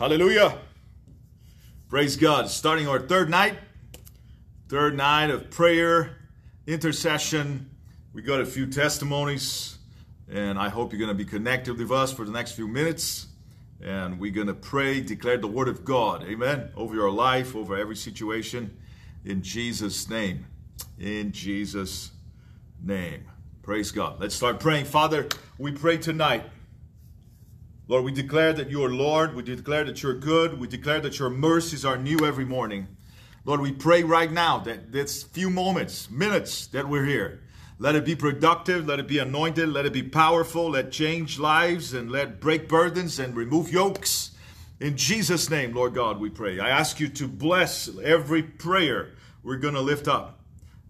Hallelujah. Praise God. Starting our third night, third night of prayer, intercession. We got a few testimonies, and I hope you're going to be connected with us for the next few minutes. And we're going to pray, declare the word of God, amen, over your life, over every situation, in Jesus' name. In Jesus' name. Praise God. Let's start praying. Father, we pray tonight Lord, we declare that you are Lord. We declare that you're good. We declare that your mercies are new every morning. Lord, we pray right now that this few moments, minutes that we're here, let it be productive, let it be anointed, let it be powerful, let change lives and let break burdens and remove yokes. In Jesus' name, Lord God, we pray. I ask you to bless every prayer we're going to lift up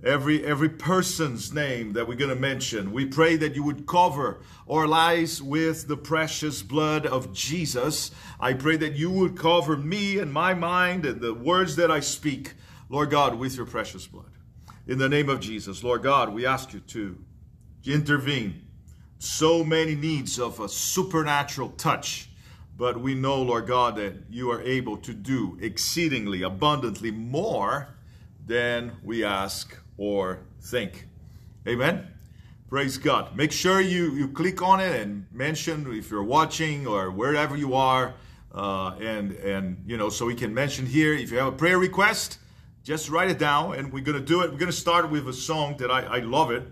every every person's name that we're going to mention. We pray that you would cover our lives with the precious blood of jesus. I pray that you would cover me and my mind and the words that i speak lord god with your precious blood. In the name of jesus lord god we ask you to intervene. So many needs of a supernatural touch but we know lord god that you are able to do exceedingly abundantly more than we ask or think. Amen? Praise God. Make sure you, you click on it and mention if you're watching or wherever you are. Uh, and, and, you know, so we can mention here. If you have a prayer request, just write it down and we're going to do it. We're going to start with a song that I, I love it.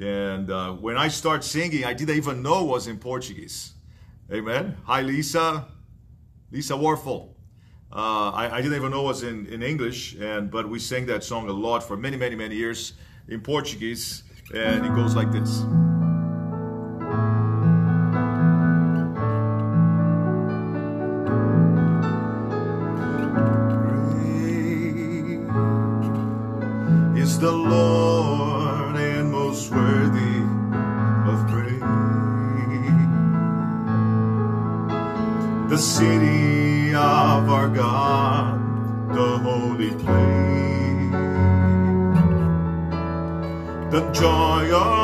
And uh, when I start singing, I didn't even know was in Portuguese. Amen. Hi, Lisa. Lisa Warfel. Uh, I, I, didn't even know it was in, in English, and but we sang that song a lot for many, many, many years in Portuguese, and it goes like this. is the Lord and most worthy of praise. The city of our God, the holy place. The joy of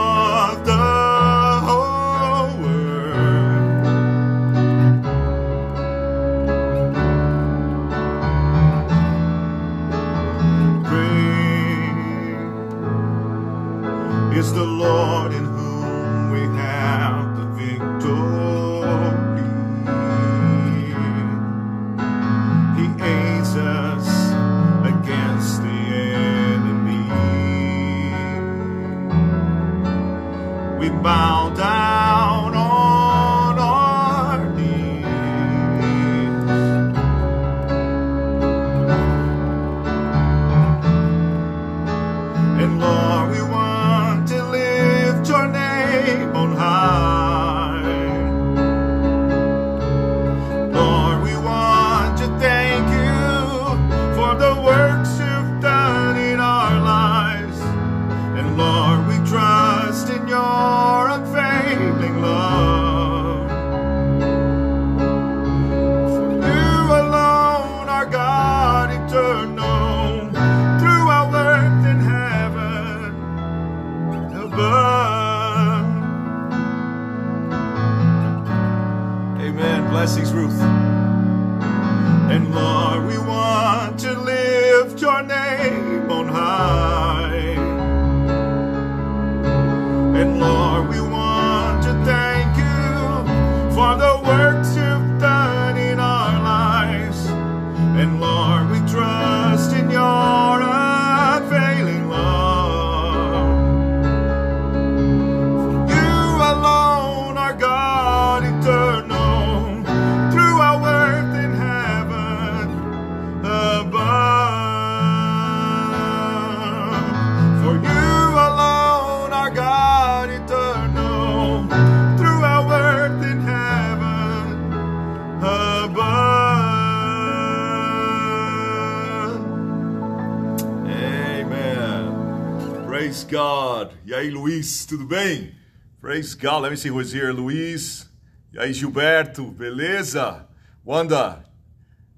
tudo bem? Praise God. Let me see who's here. Luiz. E aí, Gilberto, beleza? Wanda.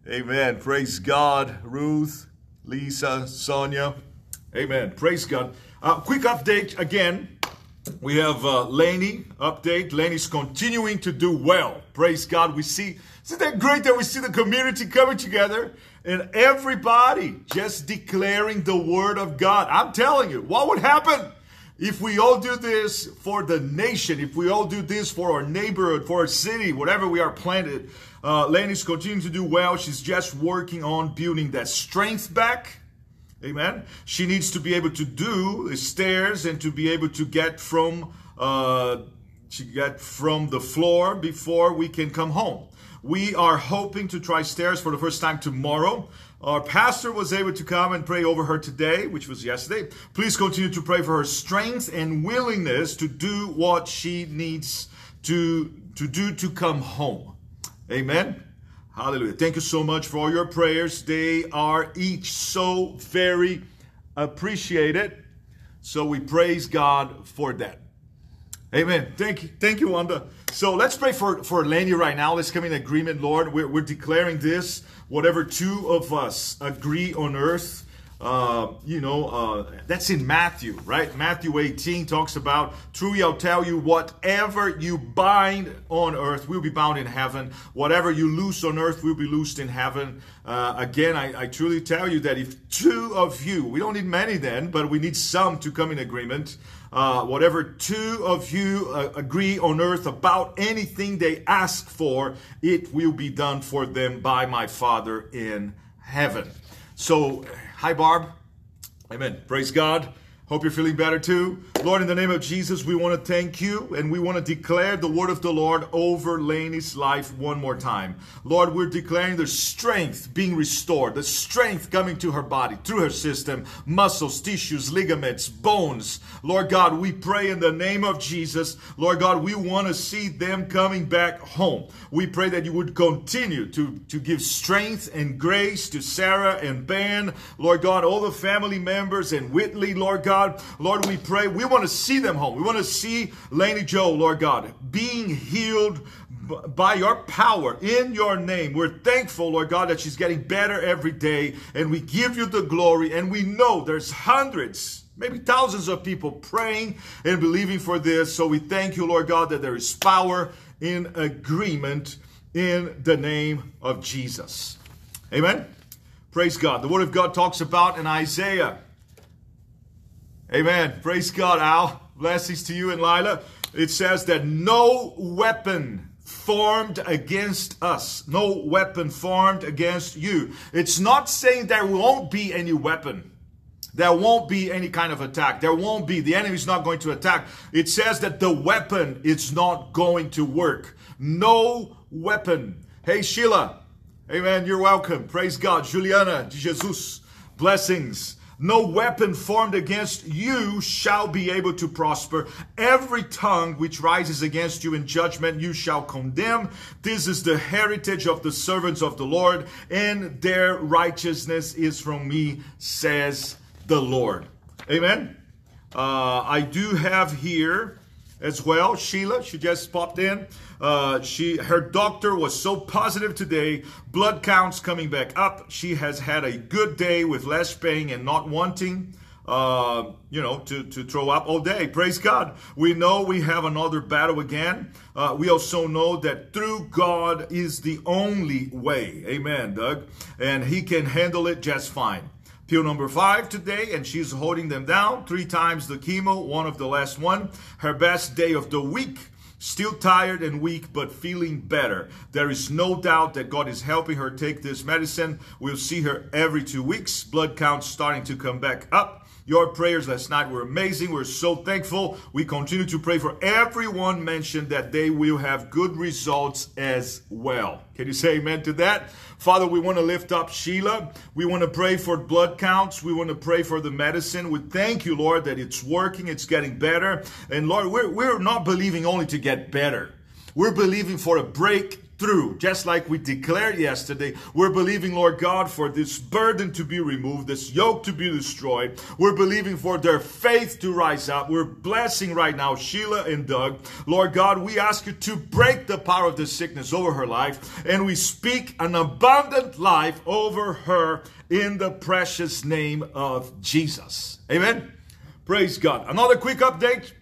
Amen. Praise God. Ruth, Lisa, Sonia. Amen. Praise God. Uh, quick update again. We have uh, Laney update. Laney's continuing to do well. Praise God. We see, isn't that great that we see the community coming together and everybody just declaring the word of God? I'm telling you, what would happen if we all do this for the nation? If we all do this for our neighborhood, for our city, whatever we are planted? Uh, Laney's continuing to do well. She's just working on building that strength back. Amen. She needs to be able to do the stairs and to be able to get from uh, to get from the floor before we can come home. We are hoping to try stairs for the first time tomorrow. Our pastor was able to come and pray over her today, which was yesterday. Please continue to pray for her strength and willingness to do what she needs to, to do to come home. Amen. Hallelujah. Thank you so much for all your prayers. They are each so very appreciated. So we praise God for that. Amen. Thank you. Thank you, Wanda. So let's pray for, for Lenny right now. Let's come in agreement, Lord. We're, we're declaring this. Whatever two of us agree on earth, uh, you know, uh, that's in Matthew, right? Matthew 18 talks about, truly I'll tell you, whatever you bind on earth will be bound in heaven. Whatever you loose on earth will be loosed in heaven. Uh, again, I, I truly tell you that if two of you, we don't need many then, but we need some to come in agreement. Uh, whatever two of you uh, agree on earth about anything they ask for, it will be done for them by my Father in heaven. So, hi, Barb. Amen. Praise God. Hope you're feeling better too. Lord, in the name of Jesus, we want to thank you and we want to declare the word of the Lord over Laney's life one more time. Lord, we're declaring the strength being restored, the strength coming to her body, through her system, muscles, tissues, ligaments, bones. Lord God, we pray in the name of Jesus. Lord God, we want to see them coming back home. We pray that you would continue to, to give strength and grace to Sarah and Ben. Lord God, all the family members and Whitley, Lord God. Lord, we pray. We want to see them home. We want to see Laney Joe, Lord God, being healed by your power in your name. We're thankful, Lord God, that she's getting better every day. And we give you the glory. And we know there's hundreds, maybe thousands of people praying and believing for this. So we thank you, Lord God, that there is power in agreement in the name of Jesus. Amen. Praise God. The Word of God talks about in Isaiah Amen. Praise God, Al. Blessings to you and Lila. It says that no weapon formed against us, no weapon formed against you. It's not saying there won't be any weapon. There won't be any kind of attack. There won't be. The enemy's not going to attack. It says that the weapon is not going to work. No weapon. Hey, Sheila. Amen. You're welcome. Praise God. Juliana, Jesus. Blessings. No weapon formed against you shall be able to prosper. Every tongue which rises against you in judgment you shall condemn. This is the heritage of the servants of the Lord, and their righteousness is from me, says the Lord. Amen. Uh, I do have here as well. Sheila, she just popped in. Uh, she, her doctor was so positive today. Blood counts coming back up. She has had a good day with less pain and not wanting. Uh, you know, to, to throw up all day. Praise God. We know we have another battle again. Uh, we also know that through God is the only way. Amen, Doug. And He can handle it just fine. Pill number five today, and she's holding them down. Three times the chemo, one of the last one. Her best day of the week. Still tired and weak, but feeling better. There is no doubt that God is helping her take this medicine. We'll see her every two weeks. Blood count starting to come back up. Your prayers last night were amazing. We're so thankful. We continue to pray for everyone mentioned that they will have good results as well. Can you say amen to that? Father, we want to lift up Sheila. We want to pray for blood counts. We want to pray for the medicine. We thank you, Lord, that it's working, it's getting better. And Lord, we're, we're not believing only to get better. We're believing for a break through. Just like we declared yesterday, we're believing, Lord God, for this burden to be removed, this yoke to be destroyed. We're believing for their faith to rise up. We're blessing right now Sheila and Doug. Lord God, we ask you to break the power of the sickness over her life, and we speak an abundant life over her in the precious name of Jesus. Amen. Praise God. Another quick update.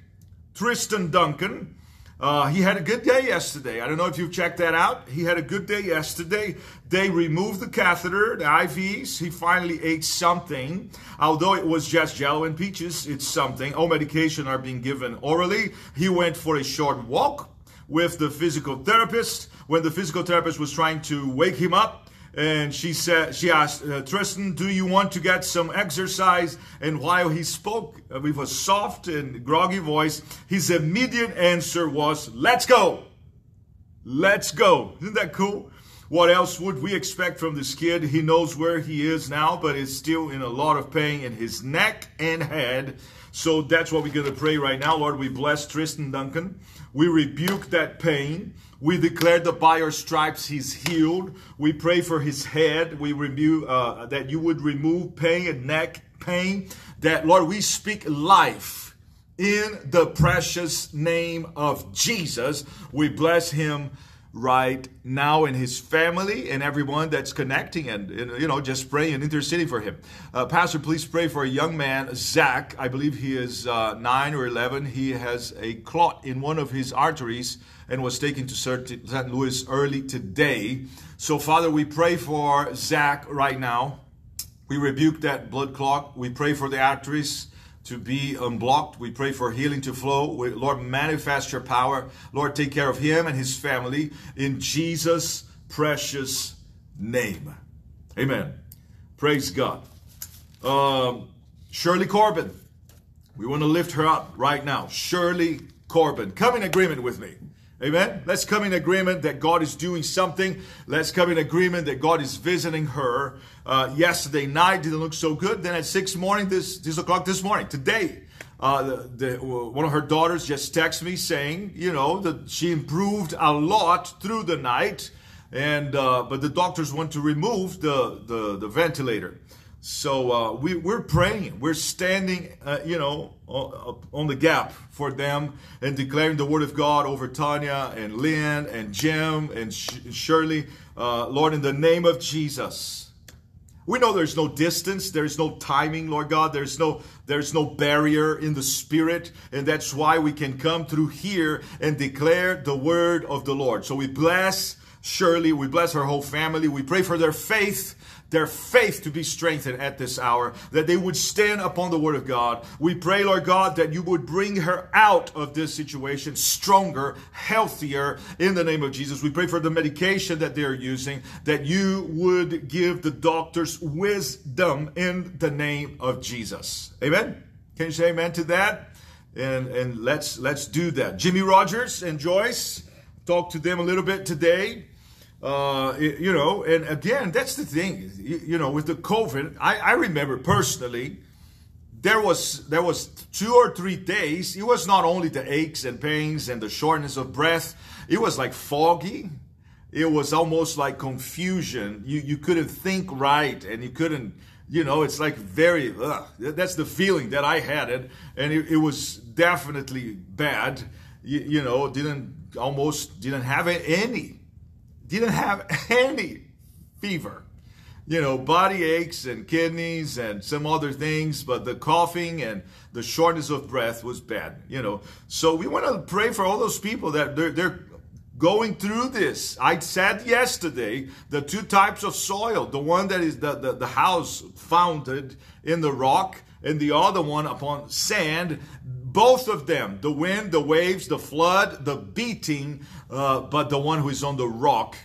Tristan Duncan. Uh, he had a good day yesterday. I don't know if you've checked that out. He had a good day yesterday. They removed the catheter, the IVs. He finally ate something. Although it was just jello and peaches, it's something. All medication are being given orally. He went for a short walk with the physical therapist. When the physical therapist was trying to wake him up, and she said she asked uh, tristan do you want to get some exercise? And while he spoke with a soft and groggy voice his immediate answer was let's go. Let's go. Isn't that cool? What else would we expect from this kid? He knows where he is now but is still in a lot of pain in his neck and head. So that's what we're going to pray right now. Lord we bless tristan duncan. We rebuke that pain we declare that by our stripes he's healed. We pray for his head. We rebuke uh, that you would remove pain and neck pain. That Lord, we speak life in the precious name of Jesus. We bless him right now and his family and everyone that's connecting and, you know just praying and interceding for him. Uh, pastor please pray for a young man zach. I believe he is uh, 9 or 11 he has a clot in one of his arteries and was taken to st louis early today. So father we pray for zach right now. We rebuke that blood clot. We pray for the arteries to be unblocked. We pray for healing to flow. We, Lord, manifest your power. Lord, take care of him and his family in Jesus' precious name. Amen. Praise God. Um, Shirley Corbin. We want to lift her up right now. Shirley Corbin. Come in agreement with me. Amen. Let's come in agreement that God is doing something. Let's come in agreement that God is visiting her. Uh, yesterday night didn't look so good. Then at six morning, this six o'clock this morning, today, uh, the, the, one of her daughters just texted me saying, you know, that she improved a lot through the night, and uh, but the doctors want to remove the the, the ventilator. So uh, we, we're praying. We're standing, uh, you know, on the gap for them and declaring the word of God over Tanya and Lynn and Jim and Shirley. Uh, Lord, in the name of Jesus. We know there's no distance, there's no timing, Lord God. There's no there's no barrier in the spirit, and that's why we can come through here and declare the word of the Lord. So we bless Shirley, we bless her whole family. We pray for their faith their faith to be strengthened at this hour, that they would stand upon the word of God. We pray, Lord God, that you would bring her out of this situation stronger, healthier in the name of Jesus. We pray for the medication that they're using, that you would give the doctors wisdom in the name of Jesus. Amen. Can you say amen to that? And and let's let's do that. Jimmy Rogers and Joyce, talk to them a little bit today. Uh, you know, and again, that's the thing. You, know, with the COVID, I, I remember personally, there was there was two or three days. It was not only the aches and pains and the shortness of breath. It was like foggy. It was almost like confusion. You you couldn't think right, and you couldn't. You know, it's like very. Ugh, that's the feeling that I had it, and it, it was definitely bad. You, you know, didn't almost didn't have any didn't have any fever. You know, body aches and kidneys and some other things, but the coughing and the shortness of breath was bad, you know. So we want to pray for all those people that they're, they're going through this. I said yesterday the two types of soil the one that is the, the, the house founded in the rock, and the other one upon sand both of them the wind the waves the flood the beating uh, but the one who is on the rock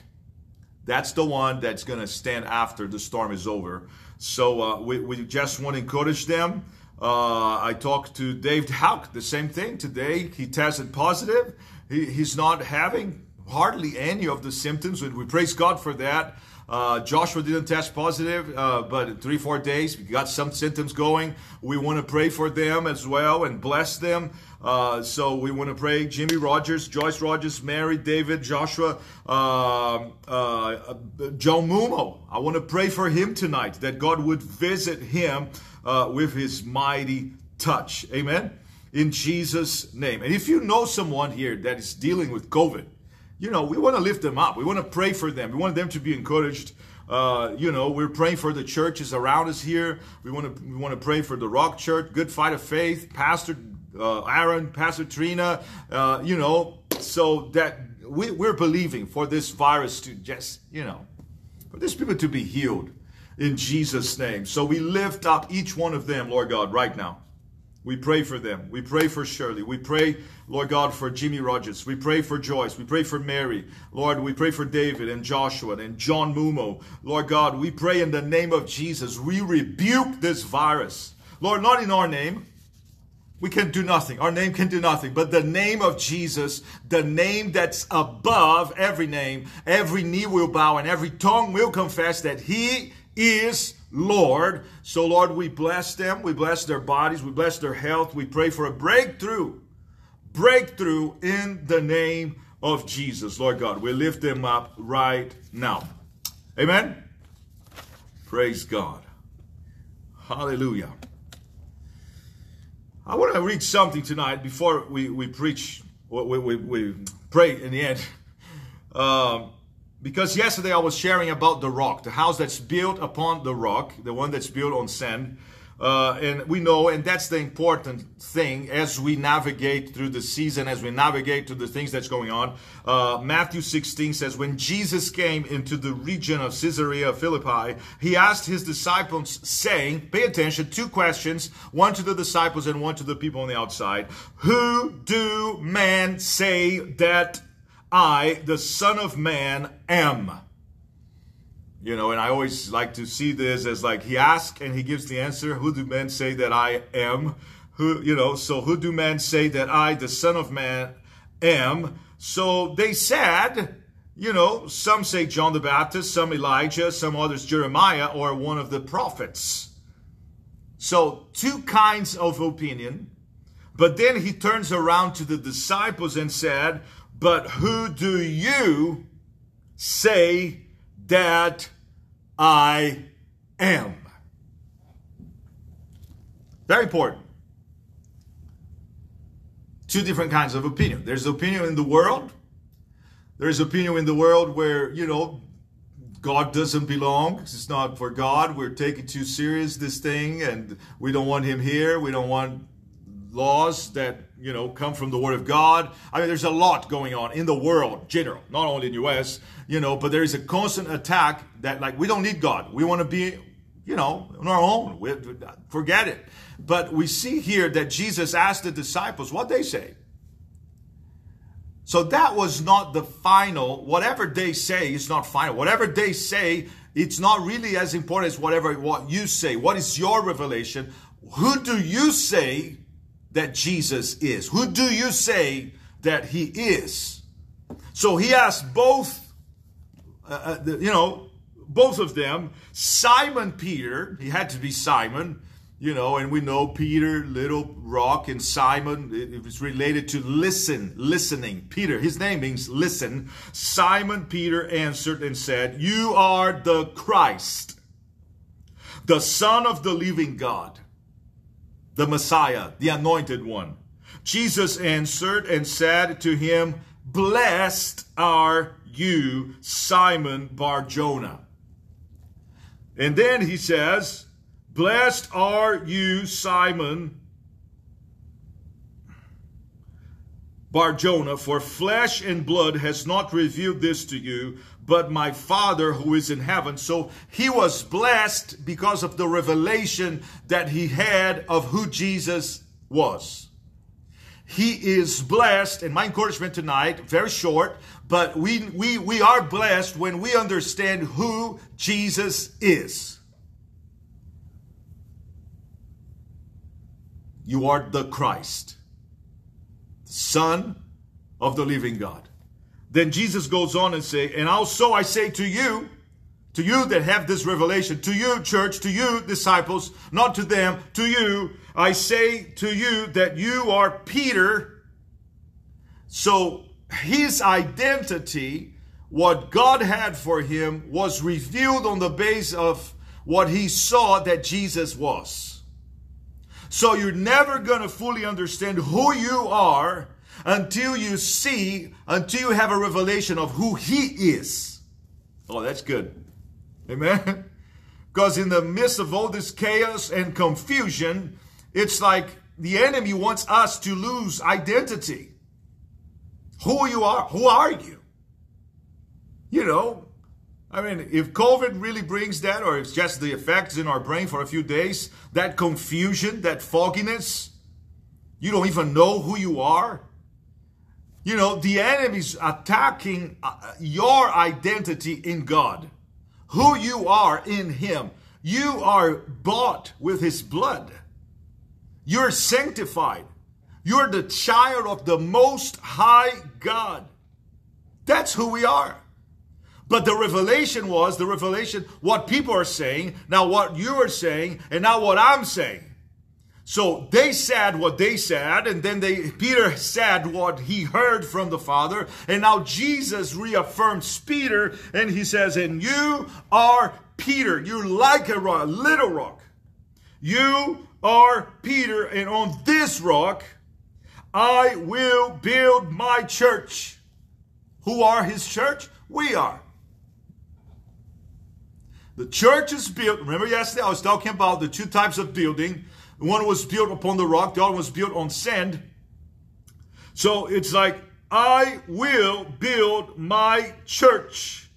that's the one that's going to stand after the storm is over. So uh, we, we just want to encourage them. Uh, i talked to dave hauk the same thing. Today he tested positive. He, he's not having hardly any of the symptoms we praise god for that uh, Joshua didn't test positive, uh, but in three, four days, we got some symptoms going. We want to pray for them as well and bless them. Uh, so we want to pray Jimmy Rogers, Joyce Rogers, Mary, David, Joshua, uh, uh, Joe Mumo. I want to pray for him tonight that God would visit him uh, with his mighty touch. Amen. In Jesus' name. And if you know someone here that is dealing with COVID, you know, we want to lift them up. We want to pray for them. We want them to be encouraged. Uh, you know, we're praying for the churches around us here. We want to we want to pray for the Rock Church, Good Fight of Faith, Pastor uh, Aaron, Pastor Trina, uh, you know, so that we, we're believing for this virus to just, you know, for these people to be healed in Jesus' name. So we lift up each one of them, Lord God, right now. We pray for them. We pray for Shirley. We pray, Lord God, for Jimmy Rogers. We pray for Joyce. We pray for Mary. Lord, we pray for David and Joshua and John Mumo. Lord God, we pray in the name of Jesus. We rebuke this virus. Lord, not in our name. We can do nothing. Our name can do nothing. But the name of Jesus, the name that's above every name, every knee will bow and every tongue will confess that He is Lord. So, Lord, we bless them. We bless their bodies. We bless their health. We pray for a breakthrough, breakthrough in the name of Jesus, Lord God. We lift them up right now. Amen. Praise God. Hallelujah. I want to read something tonight before we, we preach, we, we, we pray in the end. Um, because yesterday I was sharing about the rock, the house that's built upon the rock, the one that's built on sand. Uh, and we know, and that's the important thing as we navigate through the season, as we navigate through the things that's going on. Uh, Matthew 16 says, When Jesus came into the region of Caesarea Philippi, he asked his disciples, saying, Pay attention, two questions, one to the disciples and one to the people on the outside. Who do men say that I, the Son of Man, am. You know, and I always like to see this as like he asks and he gives the answer. Who do men say that I am? Who, you know, so who do men say that I, the Son of Man, am? So they said, you know, some say John the Baptist, some Elijah, some others Jeremiah, or one of the prophets. So two kinds of opinion. But then he turns around to the disciples and said, but who do you say that I am? Very important. Two different kinds of opinion. There's opinion in the world. There's opinion in the world where, you know, God doesn't belong. It's not for God. We're taking too serious this thing and we don't want him here. We don't want laws that you know come from the word of god. I mean there's a lot going on in the world general not only in the us you know but there is a constant attack that like we don't need god. We want to be you know on our own. We, forget it. But we see here that jesus asked the disciples what they say? So that was not the final. Whatever they say is not final. Whatever they say it's not really as important as whatever what you say. What is your revelation? Who do you say that Jesus is? Who do you say that he is? So he asked both, uh, uh you know, both of them. Simon Peter, he had to be Simon, you know, and we know Peter, little rock, and Simon, it was related to listen, listening. Peter, his name means listen. Simon Peter answered and said, You are the Christ, the Son of the living God the Messiah, the anointed one. Jesus answered and said to him, Blessed are you, Simon Barjona. And then he says, Blessed are you, Simon Barjona, for flesh and blood has not revealed this to you, but my Father who is in heaven. So he was blessed because of the revelation that he had of who Jesus was. He is blessed, and my encouragement tonight, very short, but we, we, we are blessed when we understand who Jesus is. You are the Christ, Son of the living God. Then Jesus goes on and say, and also I say to you, to you that have this revelation, to you, church, to you, disciples, not to them, to you, I say to you that you are Peter. So his identity, what God had for him, was revealed on the base of what he saw that Jesus was. So you're never going to fully understand who you are until you see, until you have a revelation of who He is. Oh, that's good. Amen. Because in the midst of all this chaos and confusion, it's like the enemy wants us to lose identity. Who you are, who are you? You know, I mean, if COVID really brings that, or it's just the effects in our brain for a few days, that confusion, that fogginess, you don't even know who you are. You know, the enemy's attacking uh, your identity in God, who you are in Him. You are bought with His blood. You're sanctified. You're the child of the Most High God. That's who we are. But the revelation was the revelation, what people are saying, now what you are saying, and now what I'm saying. So they said what they said, and then they Peter said what he heard from the Father, and now Jesus reaffirms Peter, and he says, "And you are Peter. You're like a rock, a little rock. You are Peter, and on this rock I will build my church." Who are his church? We are. The church is built. Remember yesterday I was talking about the two types of building. One was built upon the rock, the other was built on sand. So it's like, I will build my church.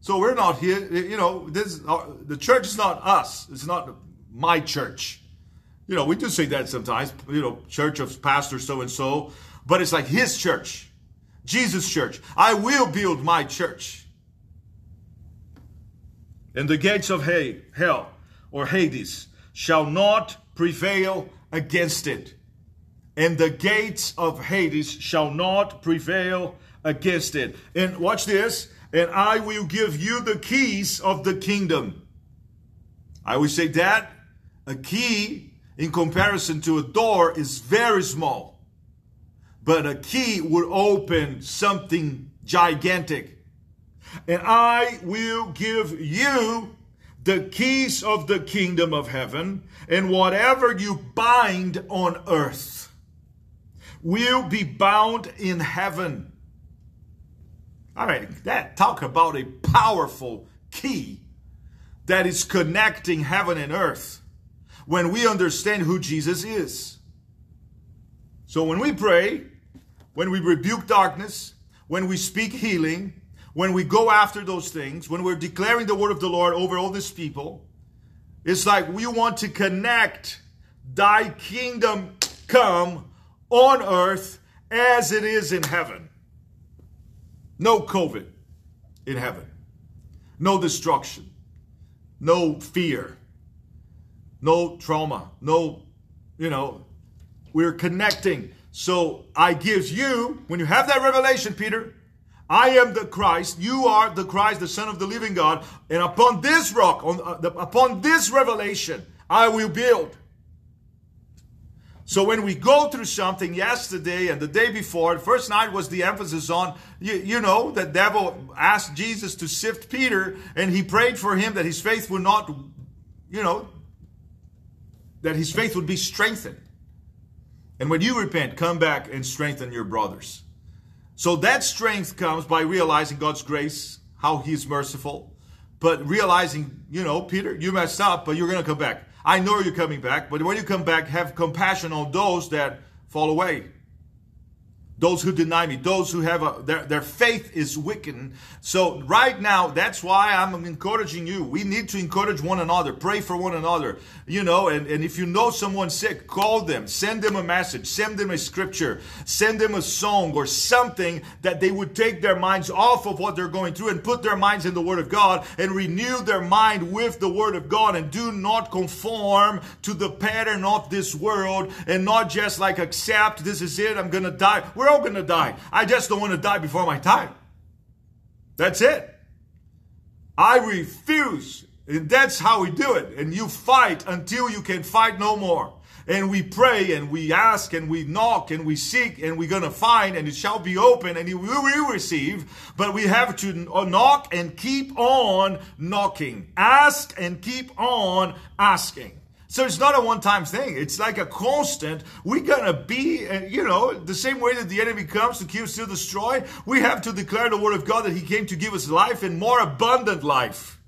So we're not here, you know, this the church is not us. It's not my church. You know, we do say that sometimes, you know, church of pastor so and so, but it's like his church. Jesus' church. I will build my church. And the gates of hell or Hades shall not prevail against it. And the gates of Hades shall not prevail against it. And watch this. And I will give you the keys of the kingdom. I always say that a key in comparison to a door is very small. But a key would open something gigantic. And I will give you the keys of the kingdom of heaven, and whatever you bind on earth will be bound in heaven. All right, that talk about a powerful key that is connecting heaven and earth when we understand who Jesus is. So when we pray, when we rebuke darkness, when we speak healing, when we go after those things, when we're declaring the word of the Lord over all these people, it's like we want to connect thy kingdom come on earth as it is in heaven. No COVID in heaven. No destruction. No fear. No trauma. No, you know, we're connecting. So I gives you, when you have that revelation, Peter, I am the Christ. You are the Christ, the Son of the living God. And upon this rock, on, uh, the, upon this revelation, I will build. So when we go through something yesterday and the day before, first night was the emphasis on, you, you, know, the devil asked Jesus to sift Peter and he prayed for him that his faith would not, you know, that his faith would be strengthened. And when you repent, come back and strengthen your brothers. So that strength comes by realizing God's grace, how He's merciful, but realizing, you know, Peter, you messed up, but you're going to come back. I know you're coming back, but when you come back, have compassion on those that fall away those who deny me, those who have a, their, their faith is weakened. So right now, that's why I'm encouraging you. We need to encourage one another, pray for one another, you know, and, and if you know someone sick, call them, send them a message, send them a scripture, send them a song or something that they would take their minds off of what they're going through and put their minds in the Word of God and renew their mind with the Word of God and do not conform to the pattern of this world and not just like accept this is it, I'm going to die. We're all going to die. I just don't want to die before my time. That's it. I refuse. And that's how we do it. And you fight until you can fight no more. And we pray and we ask and we knock and we seek and we're going to find and it shall be open and we will receive. But we have to uh, knock and keep on knocking. Ask and keep on asking. So it's not a one time thing. It's like a constant. We're going to be, uh, you know, the same way that the enemy comes to kill, steal, destroy. We have to declare the word of God that he came to give us life and more abundant life.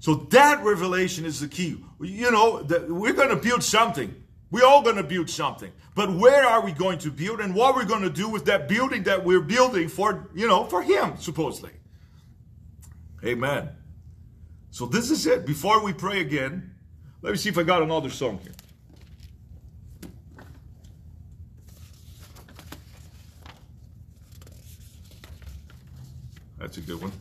So that revelation is the key. You know, we're going to build something. We're all going to build something. But where are we going to build and what we're going to do with that building that we're building for, you know, for him, supposedly. Amen. So this is it. Before we pray again, let me see if I got another song here. That's a good one.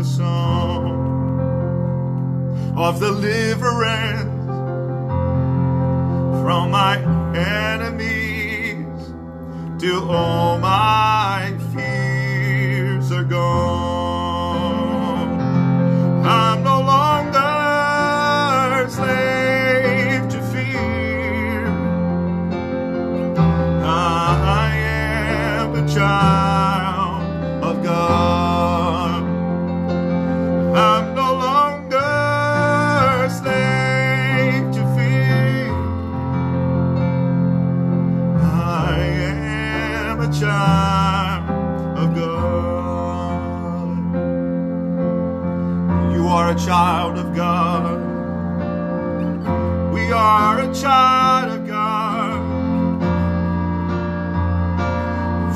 A song of deliverance from my enemies till all my fears are gone. Child of God. We are a child of God.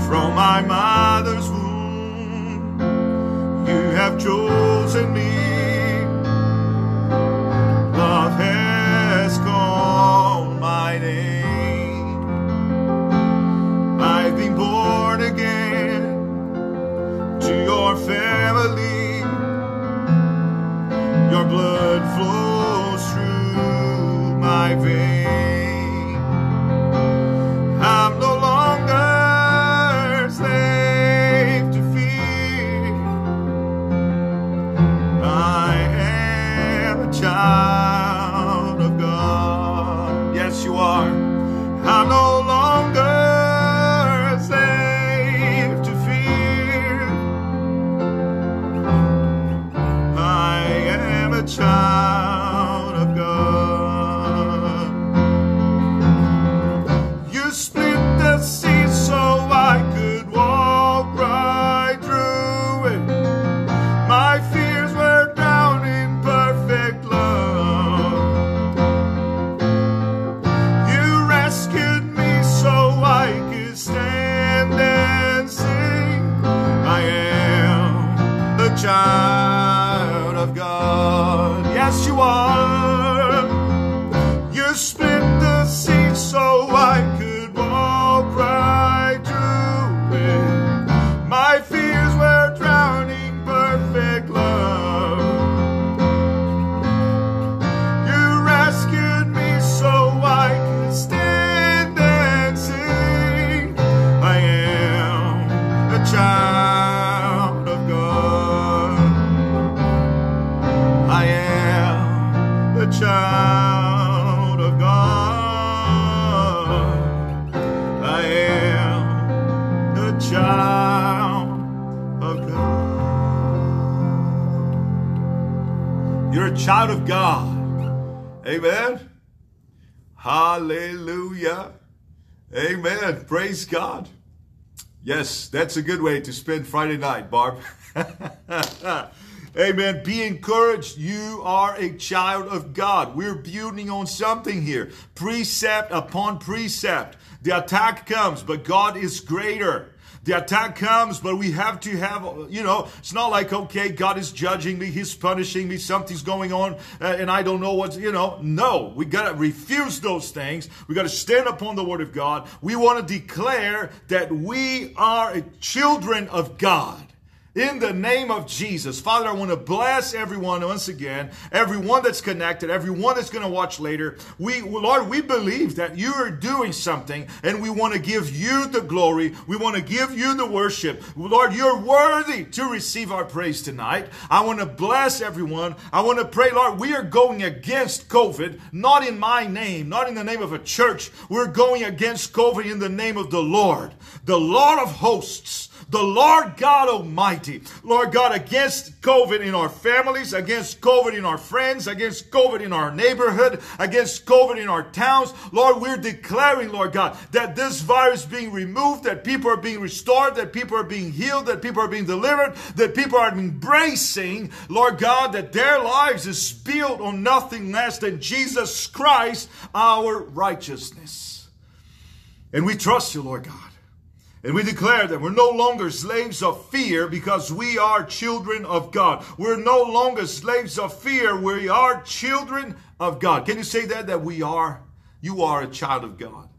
From my mother's child of God. Amen. Hallelujah. Amen. Praise God. Yes, that's a good way to spend Friday night, Barb. Amen. Be encouraged. You are a child of God. We're building on something here. Precept upon precept. The attack comes, but God is greater. The attack comes, but we have to have, you know, it's not like, okay, God is judging me, He's punishing me, something's going on, uh, and I don't know what's, you know. No, we got to refuse those things. We got to stand upon the Word of God. We want to declare that we are children of God. In the name of Jesus. Father, I want to bless everyone once again, everyone that's connected, everyone that's going to watch later. We, Lord, we believe that you are doing something and we want to give you the glory. We want to give you the worship. Lord, you're worthy to receive our praise tonight. I want to bless everyone. I want to pray, Lord, we are going against COVID, not in my name, not in the name of a church. We're going against COVID in the name of the Lord, the Lord of hosts the Lord God Almighty. Lord God, against COVID in our families, against COVID in our friends, against COVID in our neighborhood, against COVID in our towns. Lord, we're declaring, Lord God, that this virus being removed, that people are being restored, that people are being healed, that people are being delivered, that people are embracing, Lord God, that their lives is built on nothing less than Jesus Christ, our righteousness. And we trust you, Lord God. And we declare that we're no longer slaves of fear because we are children of God. We're no longer slaves of fear. We are children of God. Can you say that? That we are? You are a child of God.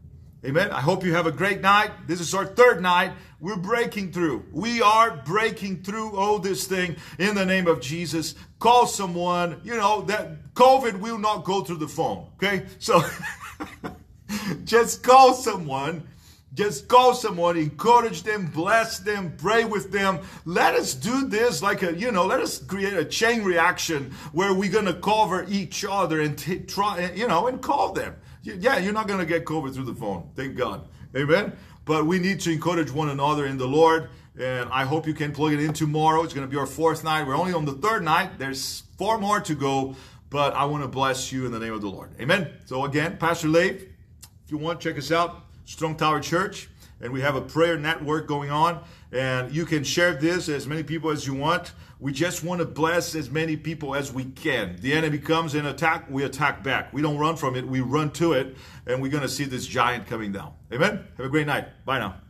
Amen. I hope you have a great night. This is our third night. We're breaking through. We are breaking through all this thing in the name of Jesus. Call someone. You know, that COVID will not go through the phone. Okay? So just call someone just call someone, encourage them, bless them, pray with them. Let us do this like a, you know, let us create a chain reaction where we're going to cover each other and try, you know, and call them. Yeah, you're not going to get COVID through the phone. Thank God. Amen. But we need to encourage one another in the Lord. And I hope you can plug it in tomorrow. It's going to be our fourth night. We're only on the third night. There's four more to go. But I want to bless you in the name of the Lord. Amen. So again, Pastor Leif, if you want, check us out. Strong Tower Church, and we have a prayer network going on. And you can share this as many people as you want. We just want to bless as many people as we can. The enemy comes and attack, we attack back. We don't run from it, we run to it, and we're going to see this giant coming down. Amen. Have a great night. Bye now.